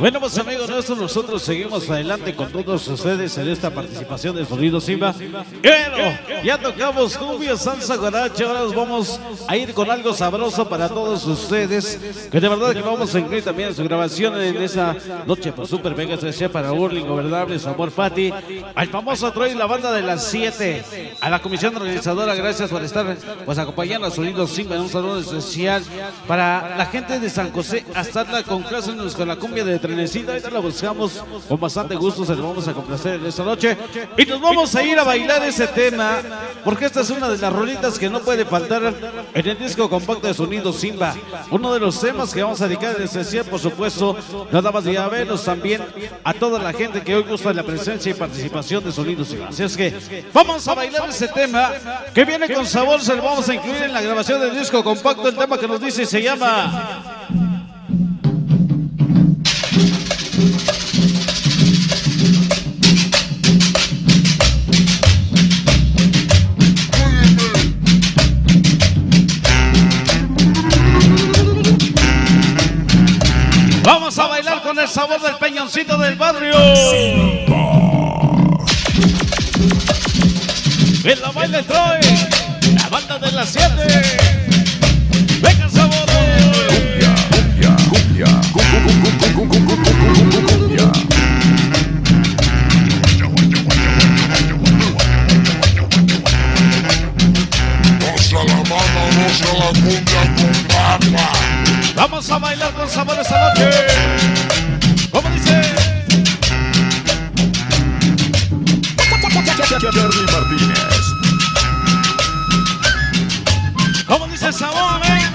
Bueno, pues amigos nuestros, nosotros seguimos adelante con todos ustedes en esta participación de Sonido Simba. Pero ya tocamos cumbia, salsa, guaracha, ahora nos vamos a ir con algo sabroso para todos ustedes, que de verdad que vamos a incluir también en su grabación en esa noche por Super Mega especial para Burling, Gobernable, su amor Fati, al famoso Troy, la banda de las 7, a la comisión organizadora, gracias por estar pues acompañando a Sonido Simba en un saludo especial para la gente de San José, hasta con clases con la cumbia de Trenecita, ahorita la buscamos con bastante gusto, se lo vamos a complacer en esta noche. Y nos vamos a ir a bailar ese tema, porque esta es una de las rolitas que no puede faltar en el disco compacto de sonido Simba. Uno de los temas que vamos a dedicar en especial, por supuesto, nada más y a también a toda la gente que hoy gusta la presencia y participación de Sonido Simba. Así es que vamos a bailar ese tema que viene con sabor, se lo vamos a incluir en la grabación del disco compacto, el tema que nos dice se llama... Vamos a bailar con el sabor del peñoncito del barrio. En la baile Troy, la banda de las siete. Venga sabor. Cumbia, cumbia, cumbia, cumbia. La mano, rosa la cumbia papa. Vamos a bailar con sabor Jerry Martínez. ¿Cómo dice el sabor, eh?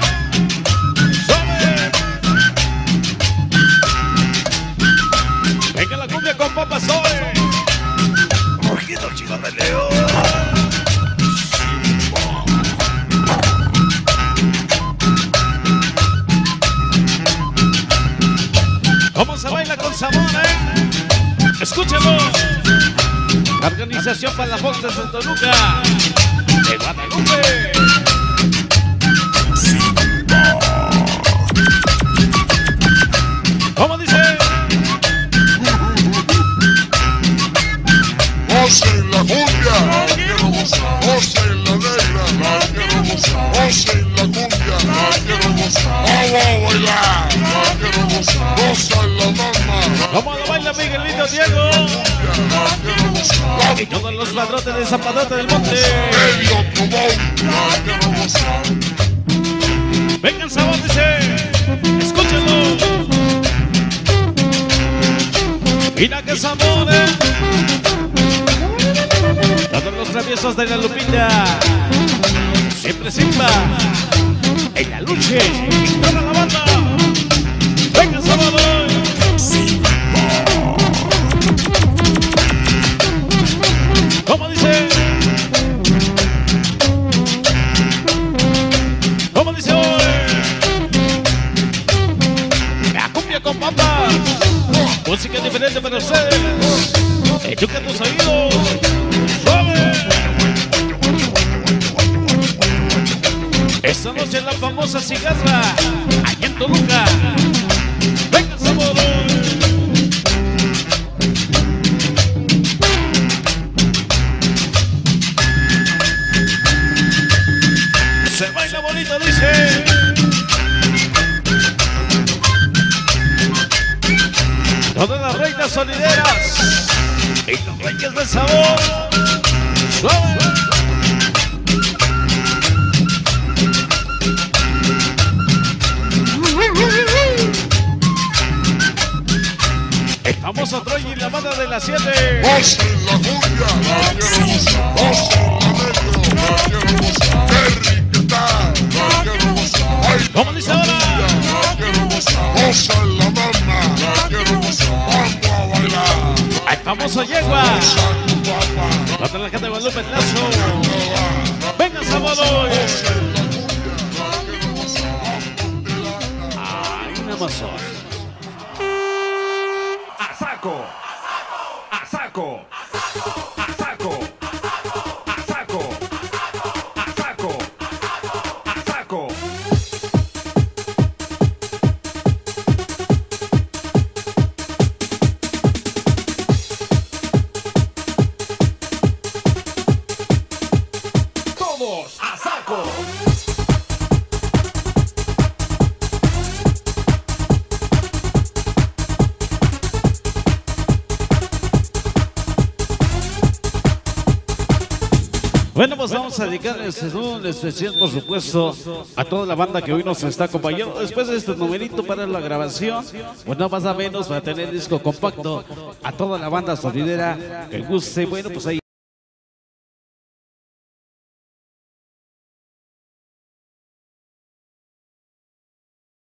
Venga la cumbia con papas soy. Rugido chico de león. ¿Cómo se baila con sabor, eh? Escúchalo. La organización para la Fox de Santa Luca. De Guadalupe. ¿Cómo dice? En la cumbia, la quiero gozar. En la negra, la quiero gozar. En la cumbia, la quiero gozar. Vamos a bailar, la quiero gozar. La mama, ¿Cómo lo todos los padrotes de Zapatote del Monte. Medio pulmón, la quiero gozar. Venga el sabor, dice. Escúchenlo. Mira qué sabor, eh. Todos los traviesos de la Lupita. Siempre Simba. En la lucha. Música diferente para ustedes. Educa tus oídos. Esta noche la famosa cigarra. Allá en Toluca. Venga, sabor. Se baila bonito, dice. Todas las reinas solideras y los reyes del sabor. Estamos a Troy y la banda de las 7. Rosa en la cumbia, la quiero gozar. Rosa en la negra, la quiero gozar. Terry, ¿qué tal? La quiero gozar. Ay, ¿Cómo dice ahora? la Famoso Yegua. La gente de Guadalupe Lazo. Venga, sábado. Ay, una mazón. A saco. A saco. A saco. Bueno, pues vamos a dedicarles un especial, por supuesto, a toda la banda que hoy nos está acompañando. Después de este numerito para la grabación, pues no más a menos para tener disco compacto, a toda la banda solidera que guste. Bueno, pues ahí.